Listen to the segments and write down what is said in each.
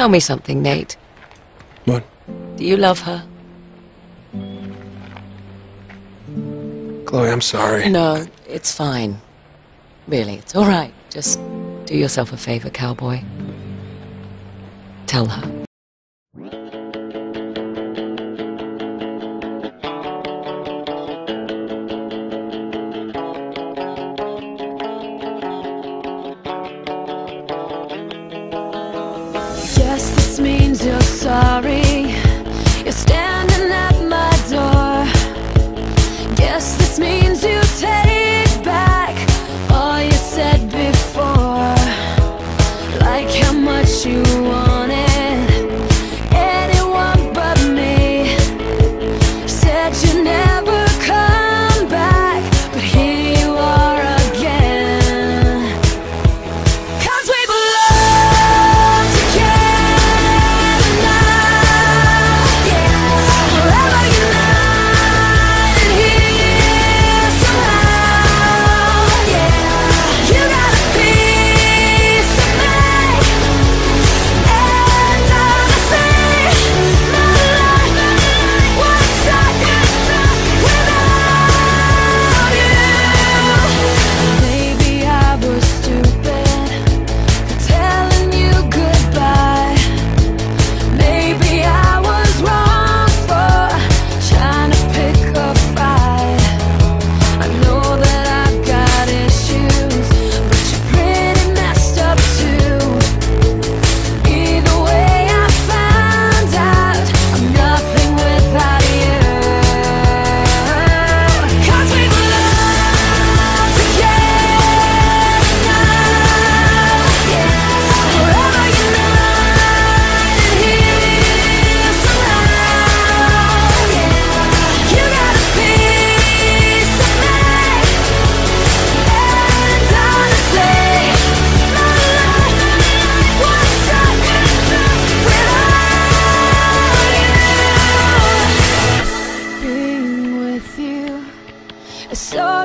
Tell me something, Nate. What? Do you love her? Chloe, I'm sorry. No, it's fine. Really, it's all right. Just do yourself a favor, cowboy. Tell her. You're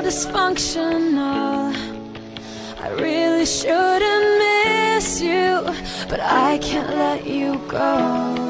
dysfunctional. I really shouldn't miss you But I can't let you go.